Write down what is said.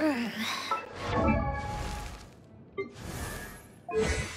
Ugh.